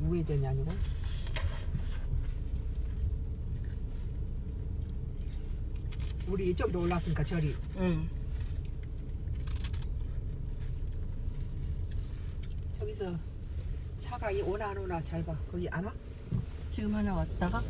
우회전이 아니고. 우리 이쪽으로 올랐으니까 저리 응. 저기서 차가 이 오나 안 오나 잘 봐. 거기 안 와? 지금 하나 왔다가